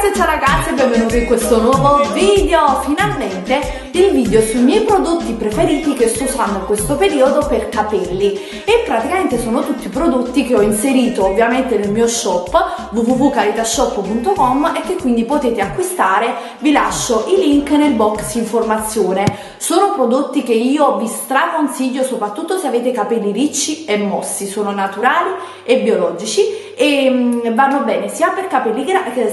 ragazzi e ciao ragazze, benvenuti in questo nuovo video! Finalmente il video sui miei prodotti preferiti che sto usando in questo periodo per capelli e praticamente sono tutti prodotti che ho inserito ovviamente nel mio shop www.caritashop.com e che quindi potete acquistare, vi lascio i link nel box informazione. Sono prodotti che io vi straconsiglio soprattutto se avete capelli ricci e mossi, sono naturali e biologici e mm, vanno bene sia per capelli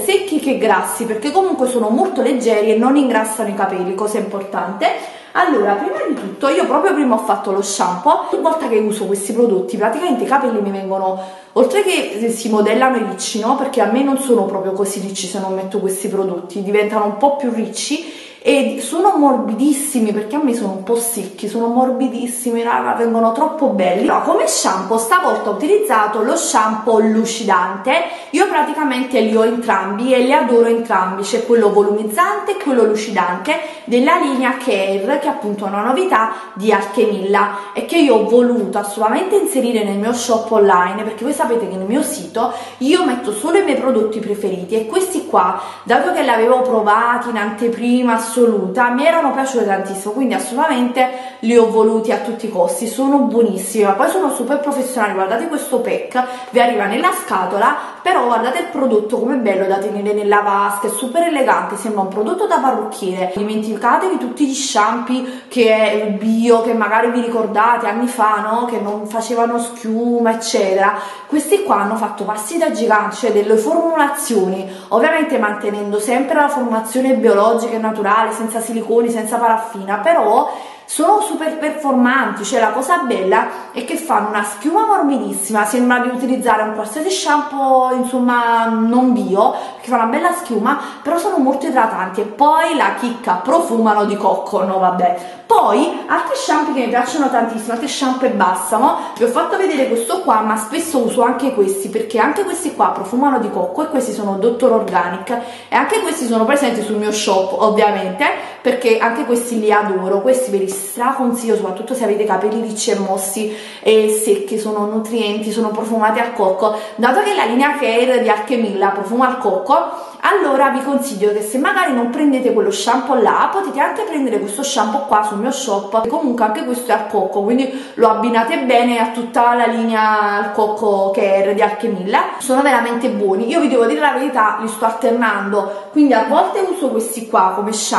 secchi che grassi perché comunque sono molto leggeri e non ingrassano i capelli, cosa importante. Allora, prima di tutto, io proprio prima ho fatto lo shampoo, ogni volta che uso questi prodotti praticamente i capelli mi vengono, oltre che si modellano ricci, no? Perché a me non sono proprio così ricci se non metto questi prodotti, diventano un po' più ricci e sono morbidissimi perché a me sono un po' secchi, sono morbidissimi, raga, vengono troppo belli. Però come shampoo stavolta ho utilizzato lo shampoo lucidante, io praticamente li ho entrambi e li adoro entrambi, c'è quello volumizzante e quello lucidante della linea Care che appunto è una novità di Alchemilla e che io ho voluto assolutamente inserire nel mio shop online perché voi sapete che nel mio sito io metto solo i miei prodotti preferiti e questi qua, dato che li avevo provati in anteprima assoluta mi erano piaciute tantissimo quindi assolutamente li ho voluti a tutti i costi sono buonissimi ma poi sono super professionali. Guardate questo pack vi arriva nella scatola però guardate il prodotto come bello da tenere nella vasca è super elegante sembra un prodotto da parrucchiere dimenticatevi tutti gli shampoo che è bio che magari vi ricordate anni fa no? che non facevano schiuma eccetera questi qua hanno fatto passi da giganti cioè delle formulazioni ovviamente mantenendo sempre la formulazione biologica e naturale, senza siliconi, senza paraffina, però sono super performanti, cioè la cosa bella è che fanno una schiuma morbidissima, sembra di utilizzare un qualsiasi shampoo insomma non bio, che fa una bella schiuma, però sono molto idratanti e poi la chicca profumano di cocco, no vabbè. Poi altri shampoo che mi piacciono tantissimo, altri shampoo e balsamo, vi ho fatto vedere questo qua, ma spesso uso anche questi perché anche questi qua profumano di cocco e questi sono Dr. Organic e anche questi sono presenti sul mio shop ovviamente perché anche questi li adoro, questi ve li straconsiglio soprattutto se avete capelli ricci e mossi e secchi, sono nutrienti, sono profumati al cocco. Dato che la linea Care di Alchemilla profuma al cocco, allora vi consiglio che se magari non prendete quello shampoo là potete anche prendere questo shampoo qua sul mio shop comunque anche questo è al cocco quindi lo abbinate bene a tutta la linea al cocco care di Alchemilla. Sono veramente buoni. Io vi devo dire la verità li sto alternando quindi a volte uso questi qua come shampoo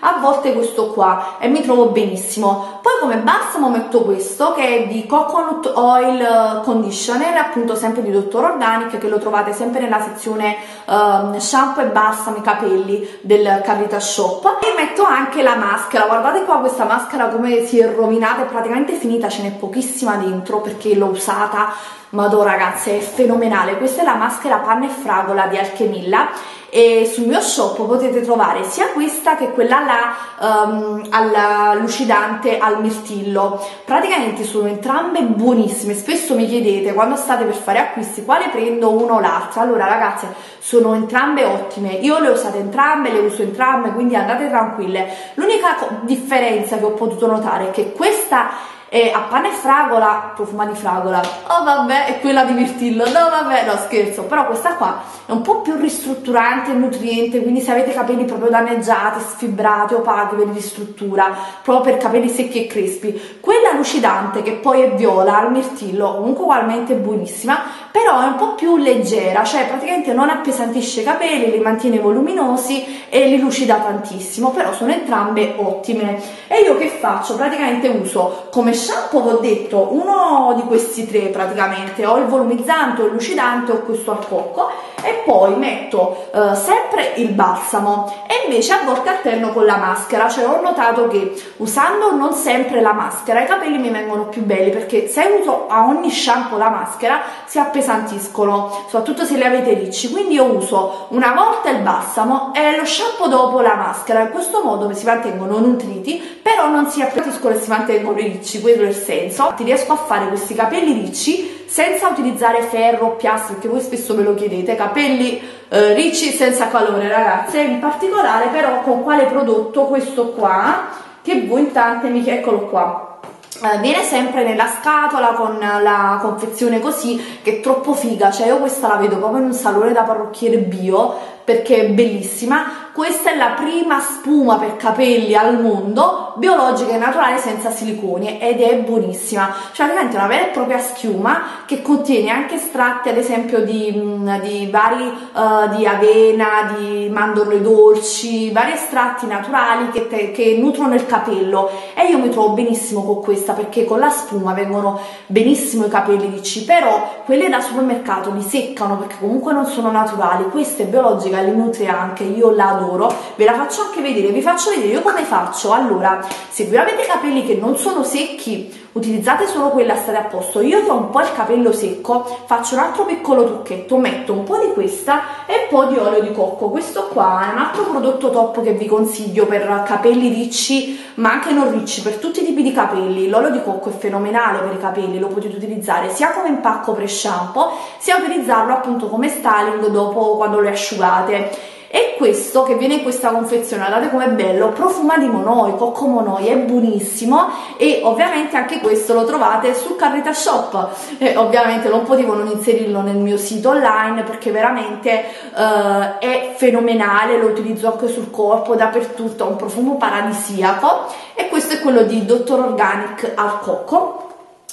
a volte questo qua e mi trovo benissimo. Poi come balsamo metto questo che è di coconut oil conditioner appunto sempre di Dottor Organic che lo trovate sempre nella sezione um, shampoo shampoo e balsamo i capelli del Carita Shop. E metto anche la maschera. Guardate qua questa maschera come si è rovinata è praticamente finita ce n'è pochissima dentro perché l'ho usata Madò ragazze, è fenomenale. Questa è la maschera panna e fragola di Alchemilla e sul mio shop potete trovare sia questa che quella là um, alla lucidante al mirtillo. Praticamente sono entrambe buonissime. Spesso mi chiedete quando state per fare acquisti quale prendo uno o l'altra. Allora ragazze, sono entrambe ottime. Io le ho usate entrambe, le uso entrambe, quindi andate tranquille. L'unica differenza che ho potuto notare è che questa e a pane e fragola, profuma di fragola, oh vabbè, è quella di mirtillo, no vabbè, no scherzo, però questa qua è un po' più ristrutturante e nutriente, quindi se avete capelli proprio danneggiati, sfibrati, opachi, ve li ristruttura, proprio per capelli secchi e crespi. Quella lucidante, che poi è viola al mirtillo, comunque ugualmente buonissima, però è un po' più leggera, cioè praticamente non appesantisce i capelli, li mantiene voluminosi e li lucida tantissimo, però sono entrambe ottime. E io che faccio? Praticamente uso come shampoo ho detto uno di questi tre praticamente ho il volumizzante o il lucidante o questo al cocco e poi metto eh, sempre il balsamo e invece a volte alterno con la maschera. Cioè ho notato che usando non sempre la maschera i capelli mi vengono più belli perché se uso a ogni shampoo la maschera si appesantiscono soprattutto se li avete ricci. Quindi io uso una volta il balsamo e lo shampoo dopo la maschera. In questo modo si mantengono nutriti però non si appesantiscono e si mantengono ricci. Quello è il senso. Ti riesco a fare questi capelli ricci senza utilizzare ferro o piastro perché voi spesso me lo chiedete capelli eh, ricci senza calore ragazze. In particolare però con quale prodotto questo qua che voi in tante mi eccolo qua. Uh, viene sempre nella scatola con la confezione così che è troppo figa. Cioè io questa la vedo proprio in un salone da parrucchiere bio perché è bellissima. Questa è la prima spuma per capelli al mondo, biologica e naturale senza siliconi ed è buonissima. Cioè praticamente una vera e propria schiuma che contiene anche estratti ad esempio di, mm, di vari uh, di avena, di mandorle dolci, vari estratti naturali che, te, che nutrono il capello. E io mi trovo benissimo con questa perché con la spuma vengono benissimo i capelli lisci, però quelle da supermercato li seccano perché comunque non sono naturali, questa è biologica, li nutre anche, io la adoro ve la faccio anche vedere vi faccio vedere io come faccio. Allora se voi avete capelli che non sono secchi utilizzate solo quella state a posto. Io che ho un po' il capello secco faccio un altro piccolo trucchetto metto un po' di questa e un po' di olio di cocco. Questo qua è un altro prodotto top che vi consiglio per capelli ricci ma anche non ricci per tutti i tipi di capelli. L'olio di cocco è fenomenale per i capelli lo potete utilizzare sia come impacco pre shampoo sia utilizzarlo appunto come styling dopo quando le asciugate e questo che viene in questa confezione guardate com'è bello profuma di monoi cocco monoi è buonissimo e ovviamente anche questo lo trovate su Carrita Shop e ovviamente non potevo non inserirlo nel mio sito online perché veramente uh, è fenomenale lo utilizzo anche sul corpo dappertutto ha un profumo paradisiaco e questo è quello di Dr. Organic al cocco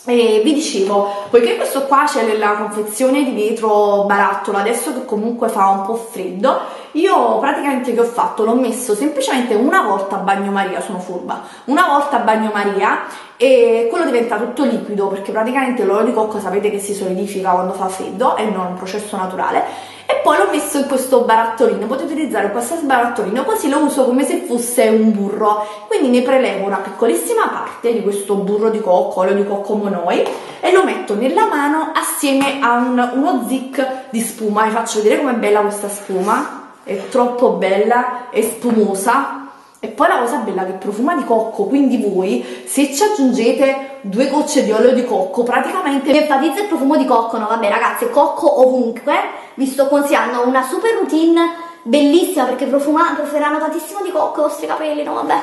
e vi dicevo, poiché questo qua c'è nella confezione di vetro barattolo, adesso che comunque fa un po' freddo, io praticamente che ho fatto? L'ho messo semplicemente una volta a bagnomaria, sono furba, una volta a bagnomaria e quello diventa tutto liquido perché praticamente l'olio di cocco sapete che si solidifica quando fa freddo e non è un processo naturale e poi l'ho messo in questo barattolino. Potete utilizzare questo barattolino così lo uso come se fosse un burro. Quindi ne prelevo una piccolissima parte di questo burro di cocco olio di cocco monoi e lo metto nella mano assieme a un, uno zic di spuma. Vi faccio vedere com'è bella questa spuma. È troppo bella e spumosa e poi la cosa bella che profuma di cocco, quindi voi se ci aggiungete due gocce di olio di cocco, praticamente enfatizza il profumo di cocco, no? Vabbè ragazze, cocco ovunque, vi sto consigliando una super routine bellissima perché profuma, profumeranno tantissimo di cocco i vostri capelli, no? Vabbè.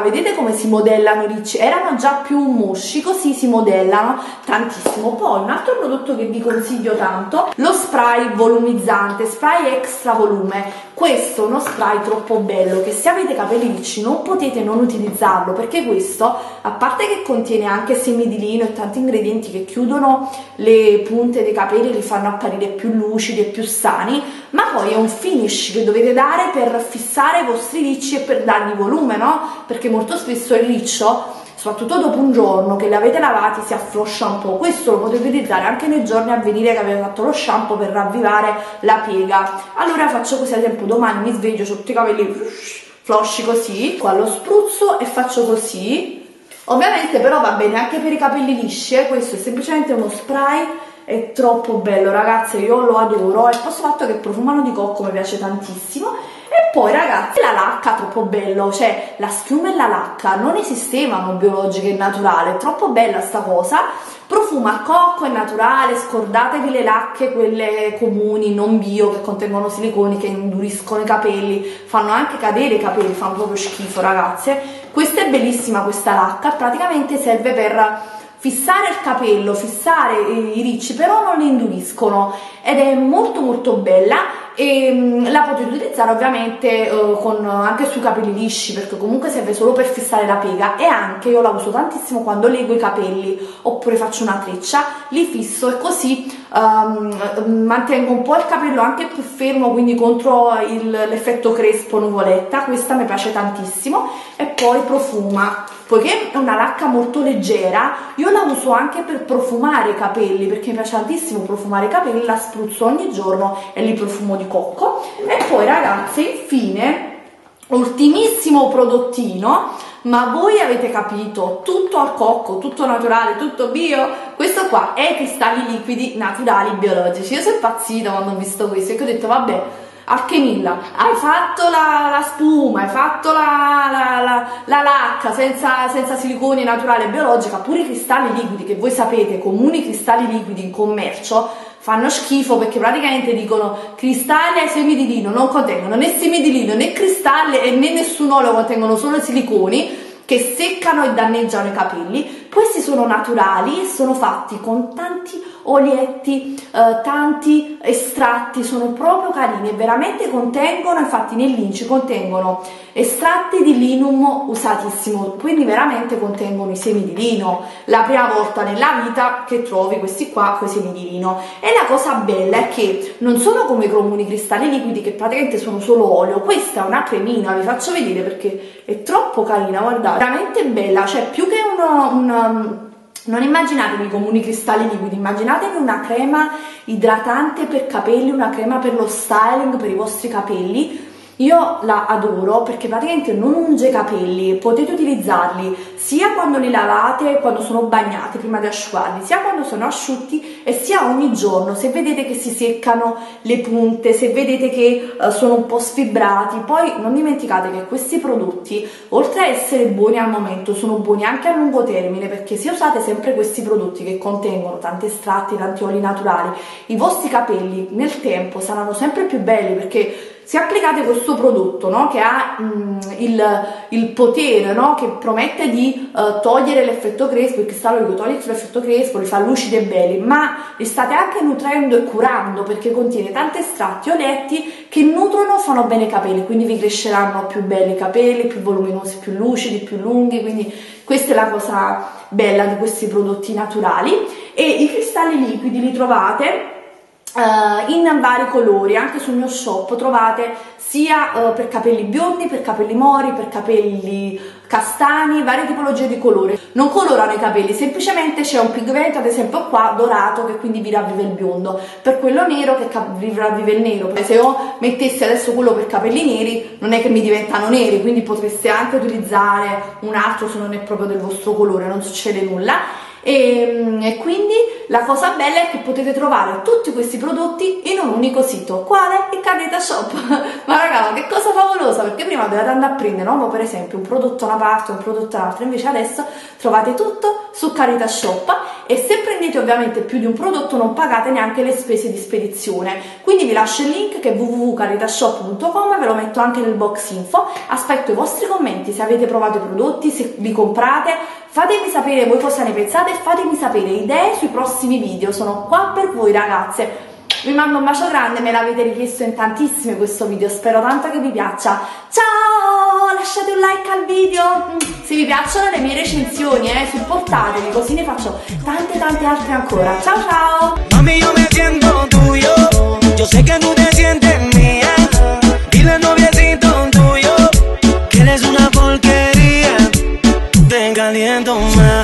Vedete come si modellano i ricci? Erano già più mosci, così si modellano tantissimo. Poi un altro prodotto che vi consiglio tanto, lo spray volumizzante, spray extra volume. Questo è uno spray troppo bello che se avete capelli ricci non potete non utilizzarlo perché questo, a parte che contiene anche semi di lino e tanti ingredienti che chiudono le punte dei capelli e li fanno apparire più lucidi e più sani, ma poi è un finish che dovete dare per fissare i vostri ricci e per dargli volume, no? Perché perché molto spesso il riccio soprattutto dopo un giorno che li avete lavati si affloscia un po' questo lo potete utilizzare anche nei giorni a venire che avete fatto lo shampoo per ravvivare la piega. Allora faccio così ad esempio domani mi sveglio ho tutti i capelli flosci così qua lo spruzzo e faccio così. Ovviamente però va bene anche per i capelli lisci eh? questo è semplicemente uno spray è troppo bello ragazze io lo adoro. E posto fatto che profumano di cocco mi piace tantissimo poi ragazzi la lacca troppo bello, cioè la schiuma e la lacca non esistevano biologiche e naturali, è troppo bella sta cosa. Profuma a cocco, è naturale, scordatevi le lacche, quelle comuni, non bio, che contengono siliconi, che induriscono i capelli, fanno anche cadere i capelli, fanno proprio schifo ragazze. Questa è bellissima questa lacca, praticamente serve per fissare il capello, fissare i ricci, però non induriscono ed è molto molto bella e mm, la potete utilizzare ovviamente uh, con, anche sui capelli lisci perché comunque serve solo per fissare la piega. E anche io la uso tantissimo quando lego i capelli oppure faccio una treccia, li fisso e così um, mantengo un po' il capello anche più fermo quindi contro l'effetto crespo nuvoletta, questa mi piace tantissimo. E poi profuma. Poiché è una lacca molto leggera io la uso anche per profumare i capelli perché mi piace tantissimo profumare i capelli la spruzzo ogni giorno e li profumo di cocco. E poi ragazzi infine ultimissimo prodottino ma voi avete capito tutto al cocco tutto naturale tutto bio. Questo qua è cristalli liquidi naturali biologici. Io sono impazzita quando ho visto questo e ho detto vabbè Archemilla, hai fatto la, la, spuma, hai fatto la, la, la lacca senza, senza silicone naturale biologica, pure i cristalli liquidi che voi sapete, comuni cristalli liquidi in commercio, fanno schifo perché praticamente dicono cristalli ai semi di lino, non contengono né semi di lino né cristalli e né nessun olio, contengono solo siliconi che seccano e danneggiano i capelli questi sono naturali e sono fatti con tanti olietti, eh, tanti estratti, sono proprio carini e veramente contengono, infatti nel lince contengono estratti di linum usatissimo, quindi veramente contengono i semi di lino, la prima volta nella vita che trovi questi qua con i semi di lino. E la cosa bella è che non sono come i comuni cristalli liquidi che praticamente sono solo olio, questa è una cremina, vi faccio vedere perché è troppo carina, guardate, veramente bella, cioè più che uno, un non immaginatevi comuni cristalli liquidi, immaginatevi una crema idratante per capelli, una crema per lo styling, per i vostri capelli io la adoro perché praticamente non unge i capelli, potete utilizzarli sia quando li lavate, quando sono bagnati prima di asciugarli, sia quando sono asciutti e sia ogni giorno. Se vedete che si seccano le punte, se vedete che uh, sono un po' sfibrati, poi non dimenticate che questi prodotti, oltre a essere buoni al momento, sono buoni anche a lungo termine perché se usate sempre questi prodotti che contengono tanti estratti, tanti oli naturali, i vostri capelli nel tempo saranno sempre più belli perché se applicate questo prodotto no, che ha mh, mm, il, il, potere no, che promette di uh, togliere l'effetto crespo, il cristallo che toglie l'effetto crespo, li fa lucidi e belli, ma li state anche nutrendo e curando perché contiene tanti estratti oletti che nutrono, fanno bene i capelli, quindi vi cresceranno più belli i capelli, più voluminosi, più lucidi, più lunghi, quindi questa è la cosa bella di questi prodotti naturali. E i cristalli liquidi li trovate Uh, in vari colori anche sul mio shop trovate sia uh, per capelli biondi, per capelli mori, per capelli castani, varie tipologie di colori. Non colorano i capelli, semplicemente c'è un pigmento, ad esempio qua, dorato, che quindi vi ravvive il biondo. Per quello nero che vi ravvive il nero. Se io mettessi adesso quello per capelli neri, non è che mi diventano neri, quindi potreste anche utilizzare un altro se non è proprio del vostro colore, non succede nulla e, mm, e, quindi la cosa bella è che potete trovare tutti questi prodotti in un unico sito. Quale? il Carita Shop. Ma raga che cosa favolosa perché prima dovete andare a prendere no? per esempio un prodotto da una parte un prodotto dall'altra. Invece adesso trovate tutto su Carita Shop e se prendete ovviamente più di un prodotto non pagate neanche le spese di spedizione. Quindi vi lascio il link che è www.caritashop.com ve lo metto anche nel box info. Aspetto i vostri commenti se avete provato i prodotti se li comprate Fatemi sapere voi cosa ne pensate e fatemi sapere idee sui prossimi video, sono qua per voi ragazze. Vi mando un bacio grande, me l'avete richiesto in tantissime questo video, spero tanto che vi piaccia. Ciao! Lasciate un like al video, se vi piacciono le mie recensioni, eh, supportatemi, così ne faccio tante tante altre ancora. Ciao ciao! don't matter.